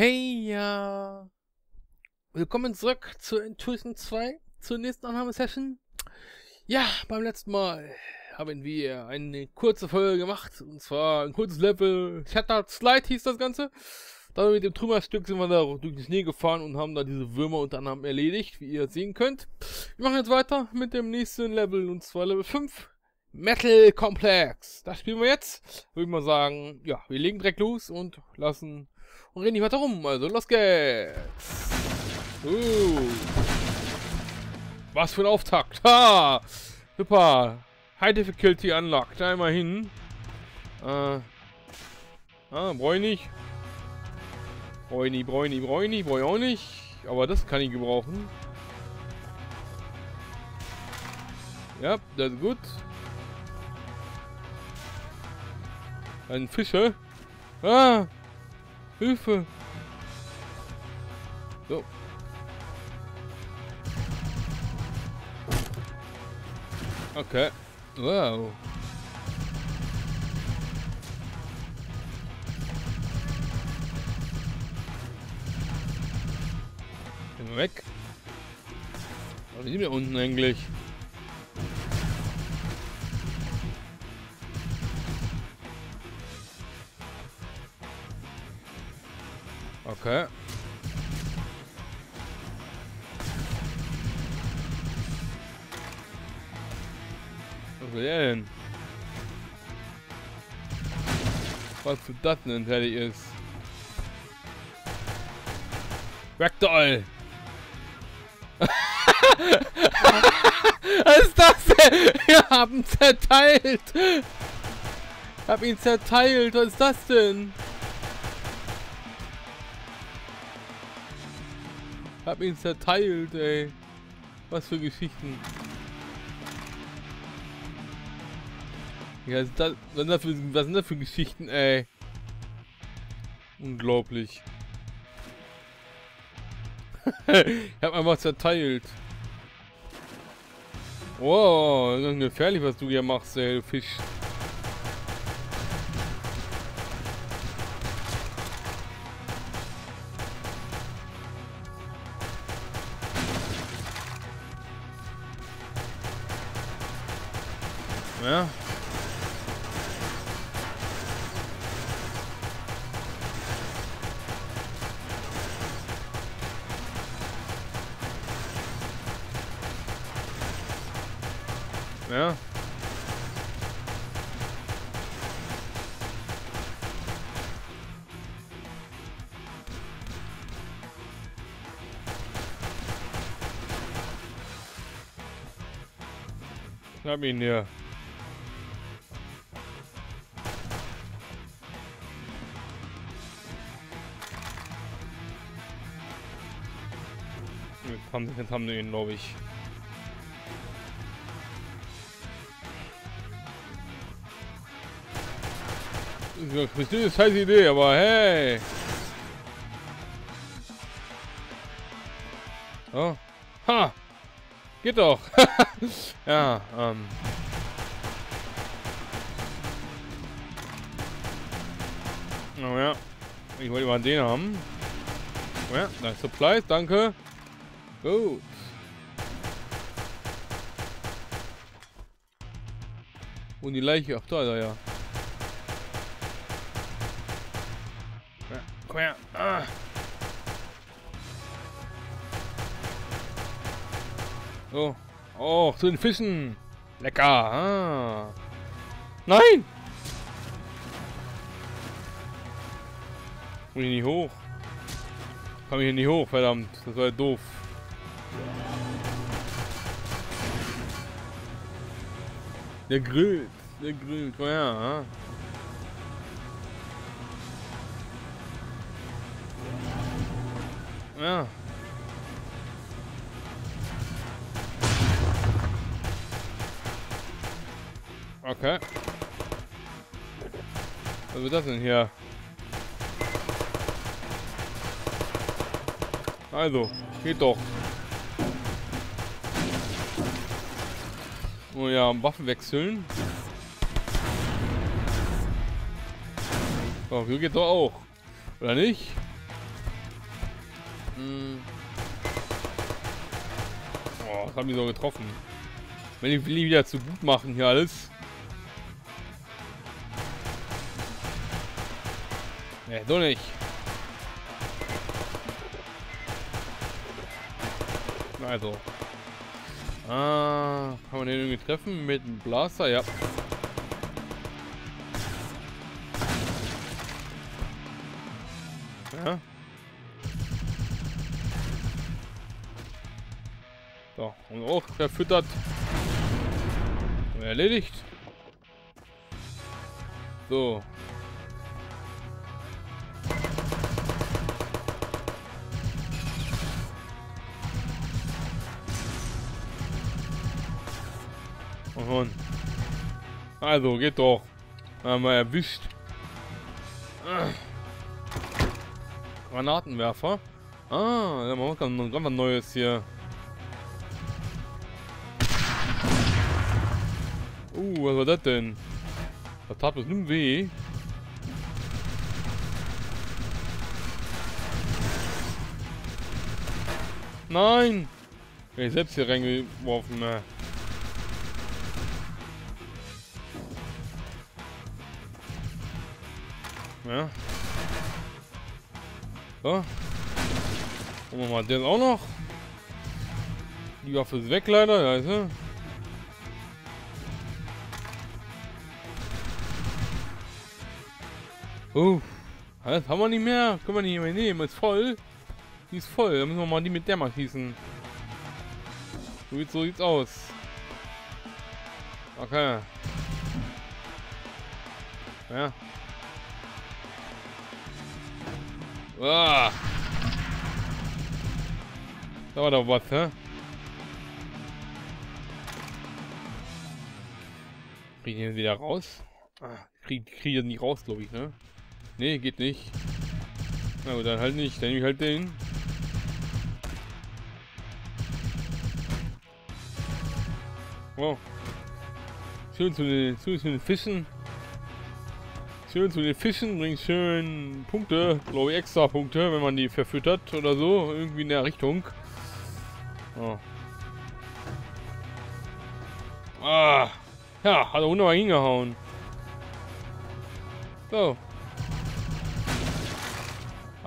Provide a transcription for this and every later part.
Hey, ja. Willkommen zurück zu Intuition 2, zur nächsten Annahmesession. Ja, beim letzten Mal haben wir eine kurze Folge gemacht, und zwar ein kurzes Level, Shattered Slide hieß das Ganze. Dann mit dem Trümmerstück sind wir da durch den Schnee gefahren und haben da diese Würmer unter anderem erledigt, wie ihr sehen könnt. Wir machen jetzt weiter mit dem nächsten Level, und zwar Level 5. Metal Complex. Das spielen wir jetzt. Würde ich mal sagen, ja, wir legen direkt los und lassen und reden nicht weiter rum. Also los geht's. Uh. Was für ein Auftakt. Ha! Super. High Difficulty unlocked. Einmal hin. Äh. Ah, bräunig. Bräuni, bräuni, bräuni. Ich auch nicht. Aber das kann ich gebrauchen. Ja, das ist gut. Ein Fische. Ah! Hilfe! So. Okay. Wow. Weg. Was sind wir unten eigentlich? Okay. Was will er denn? Was für das denn fertig ist? Ragdoll! Was ist das denn? Wir haben zerteilt! Ich hab ihn zerteilt, was ist das denn? Hab ihn zerteilt, ey. Was für Geschichten. Ja, das, was, sind das für, was sind das für Geschichten, ey? Unglaublich. ich hab einfach zerteilt. Wow, das ist gefährlich, was du hier machst, ey, du Fisch. Ja. Hab ihn hier. Jetzt haben, jetzt wir ihn, glaube ich. Das ist scheiß Idee, aber hey. Oh. Ha! Geht doch. ja, ähm. Oh ja. Ich wollte mal den haben. Oh ja, da ist Supplies, danke. Gut. Und die Leiche, ach da, da ja. Komm her. Ah. So. Oh, zu den Fischen. Lecker. Ah. Nein! Komm ich nicht hoch. Komm ich hier nicht hoch, verdammt. Das war ja doof. Der grillt. Der grillt. Komm her. Ha? Ja. Okay. Was wird das denn hier? Also, geht doch. Oh ja, Waffen wechseln. So, hier geht doch auch. Oder nicht? Hm. Oh, das haben die so getroffen. Wenn ich will die wieder zu gut machen hier alles. Ne, so nicht. Also. Ah, kann man den irgendwie treffen mit dem Blaster? Ja. Verfüttert. Und erledigt. So. Und also, geht doch. Haben wir erwischt. Granatenwerfer. Ah, da machen wir ganz was Neues hier. Uh, was war das denn? Das tat bestimmt weh. Nein! Ich selbst hier reingeworfen. Ne? Ja. So. Machen wir mal den auch noch. Die Waffe ist weg leider, ja, ist er. Oh, das haben wir nicht mehr. Können wir nicht mehr nehmen. Ist voll. Die ist voll. Dann müssen wir mal die mit der mal schießen. So, sieht, so sieht's aus. Okay. Ja. Ah. Da war doch was, hä? Krieg ich den wieder raus? Ah, krieg, krieg ich nicht raus, glaube ich, ne? Ne, geht nicht. Na gut, dann halt nicht. Dann nehme ich halt den. Wow. Schön zu den, zu den Fischen. Schön zu den Fischen, bringt schön Punkte, glaube ich extra Punkte, wenn man die verfüttert oder so, irgendwie in der Richtung. Oh. Ah, ja, hat er wunderbar hingehauen. So.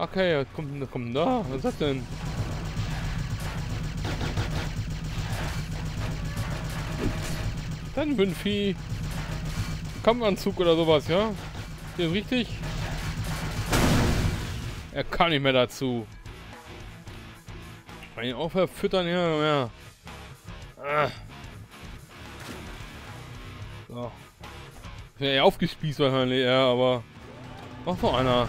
Okay, kommt, kommt da? Was ist das denn? Dann für ein Vieh. Kampfanzug oder sowas, ja? Hier ist richtig. Er kann nicht mehr dazu. Kann ihn auch verfüttern, ja, ja. Ah. So. Wäre ja aufgespießt wahrscheinlich, ja, aber. Mach noch einer.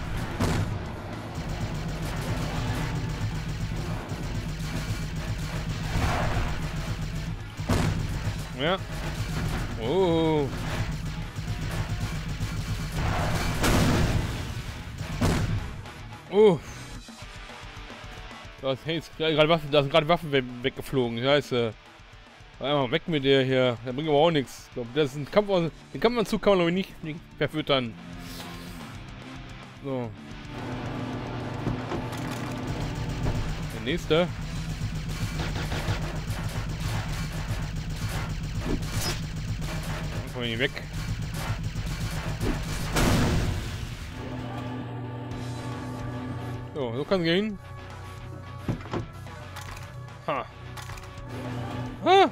Ja. Oh. Oh. Da sind gerade Waffen we weggeflogen. Scheiße. Einmal weg mit der hier. Der bringt aber auch nichts. Ich glaube, das ist ein Kampf, den Kampfanzug kann man glaube ich nicht, nicht verfüttern. So. Der nächste. Dann kommen wir weg. So, so kann gehen. Ha. Ha!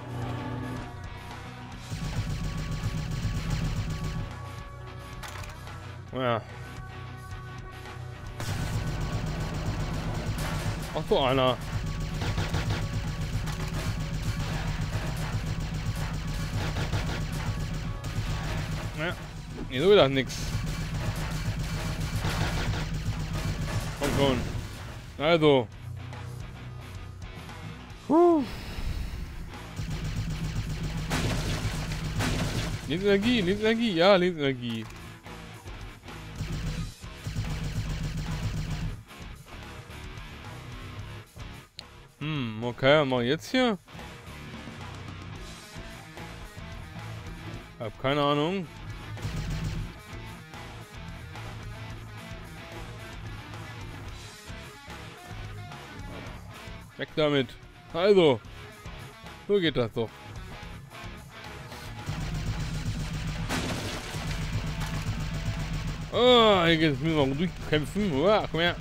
Ja. Ach so einer. Nee, so wieder nix. Komm schon. Also. Puh. Lebensenergie, Lebensenergie, ja, Lebensenergie. Hm, okay, mal jetzt hier. Hab keine Ahnung. Weg damit. Also. So geht das doch. Oh, jetzt müssen wir durchkämpfen. Oh, komm her.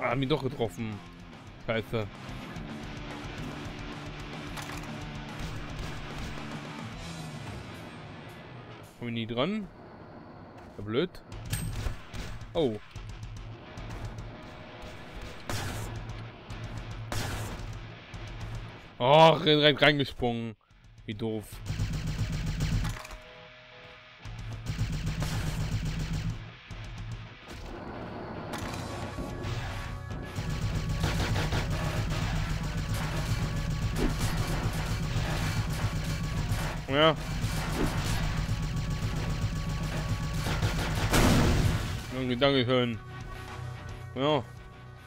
Ah, mich doch getroffen. Scheiße. Komm ich nie dran? Ja, blöd. Oh. Oh, rein, reingesprungen. Wie doof. Ja. Danke, danke schön. Ja.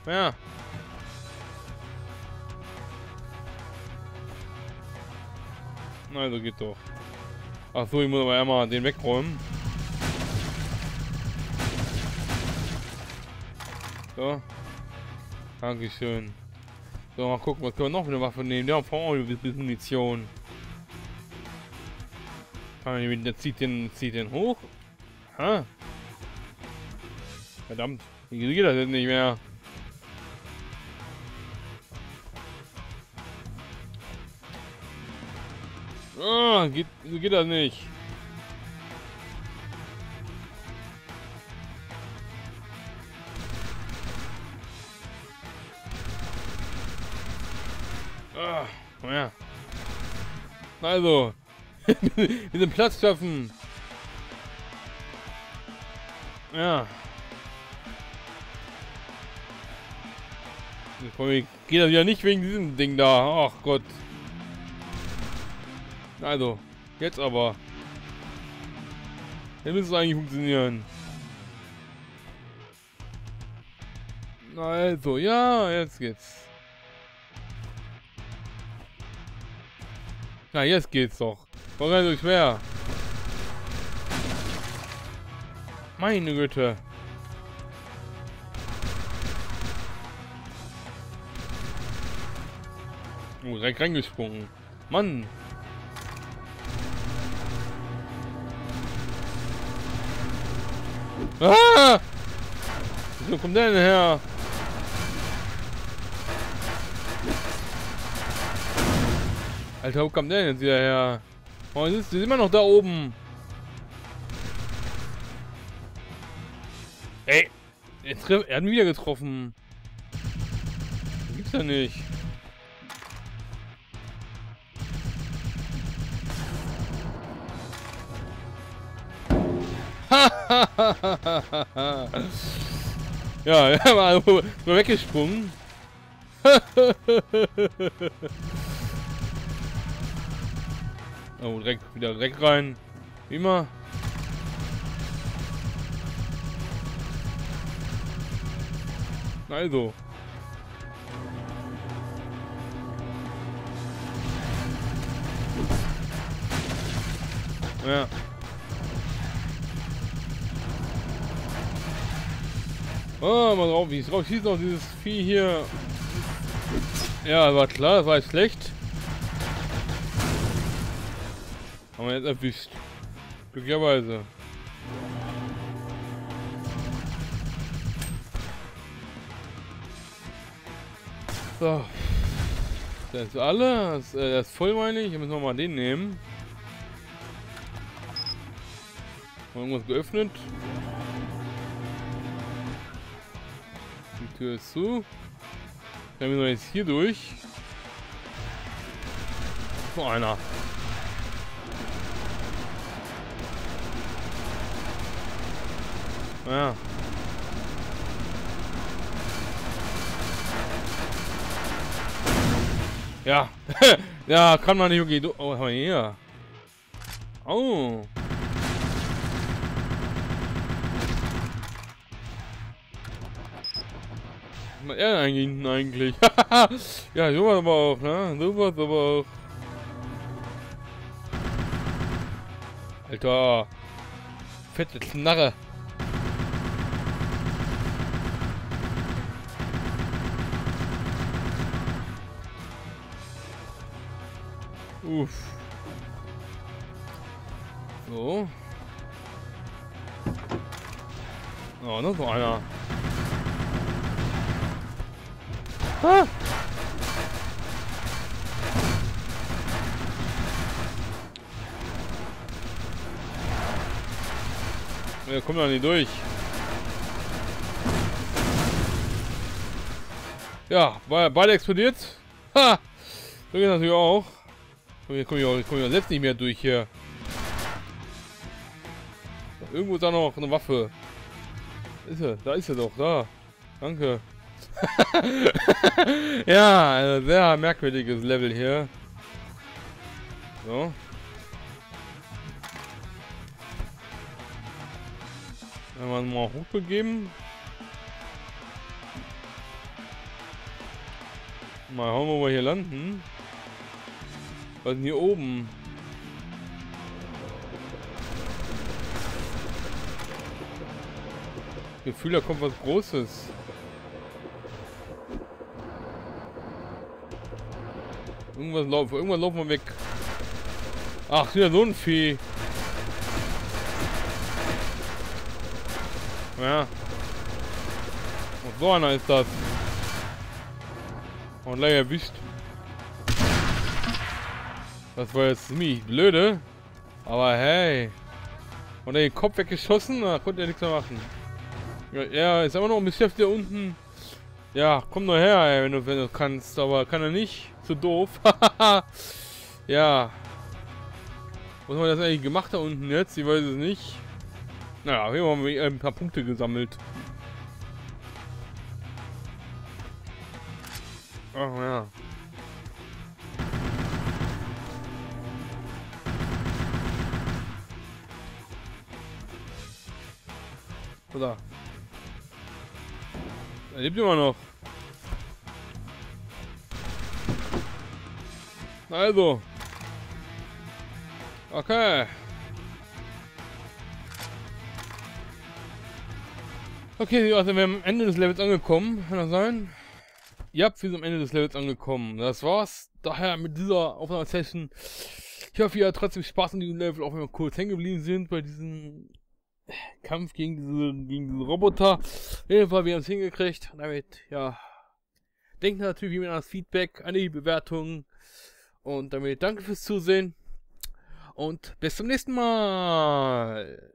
Ja. Also geht doch. Ach so, ich muss aber einmal den wegräumen. So. Dankeschön. So, mal gucken, was können wir noch für eine Waffe nehmen. Ein bisschen Munition. Der zieht den, zieht den hoch. Ha? Verdammt. Wie geht das denn nicht mehr? Oh, geht, geht das nicht. Ah, ja. Also, wir sind Platz schaffen. Ja. Geht das ja nicht wegen diesem Ding da. Ach Gott. Also, jetzt aber. Jetzt müsste es eigentlich funktionieren. Also, ja, jetzt geht's. Na, jetzt geht's doch. War gar nicht so schwer. Meine Güte. Oh, direkt reingesprungen. Mann. Wo kommt der denn her? Alter, wo kommt der denn jetzt wieder her? Oh, ist, ist immer noch da oben. Ey, er hat mich wieder getroffen. Das gibt's ja nicht. Ja, war nur weggesprungen. oh, direkt wieder direkt rein. Wie immer. Also. Ja. Oh, mal drauf, wie es drauf schießt noch dieses Vieh hier. Ja, war klar, das war jetzt schlecht. Haben wir jetzt erwischt. Glücklicherweise. So. Das ist alle. Das, äh, das ist voll, meine ich. Wir müssen wir mal den nehmen. Irgendwas geöffnet. Tür ist zu. Dann müssen wir jetzt hier durch. So einer. Ja. Ja. ja, kann man nicht okay. Oh, hier. Oh. man er hinten eigentlich? ja, sowas aber auch, ne? Sowas aber auch. Alter. Fette Knarre. Uff. So. Oh, noch so einer. Ah! Ja, kommt doch nicht durch. Ja, beide explodiert. Ha! So geht natürlich auch. Hier komme ich, auch, komm ich auch selbst nicht mehr durch hier. Irgendwo ist da noch eine Waffe. Ist er? Da ist er doch, da. Danke. ja, also sehr merkwürdiges Level hier. So. Wenn wir mal hochbegeben. Mal schauen, wo wir hier landen. Was denn hier oben? Gefühl, da kommt was Großes. Irgendwas laufen, irgendwann laufen wir weg. Ach, wieder so ein Vieh. Ja. Und so einer ist das. Und gleich erwischt. Das war jetzt ziemlich blöde. Aber hey. Und er den Kopf weggeschossen, da konnte er nichts mehr machen. Ja, ist aber noch ein bisschen der unten. Ja, komm nur her, ey, wenn du, wenn du kannst. Aber kann er nicht. Zu doof. ja. Was haben wir das eigentlich gemacht da unten jetzt? Ich weiß es nicht. Naja, hier haben wir ein paar Punkte gesammelt. Ach ja. Oder? Er lebt immer noch. Also. Okay. Okay, wir sind am Ende des Levels angekommen. Kann das sein? Ja, wir sind am Ende des Levels angekommen. Das war's daher mit dieser Aufnahmesession. Ich hoffe, ihr habt trotzdem Spaß an diesem Level, auch wenn wir kurz hängen geblieben sind bei diesem Kampf gegen diese, gegen diese Roboter. Auf jeden Fall, wir haben es hingekriegt. Damit, ja. Denkt natürlich immer an das Feedback, an die Bewertungen. Und damit danke fürs Zusehen. Und bis zum nächsten Mal.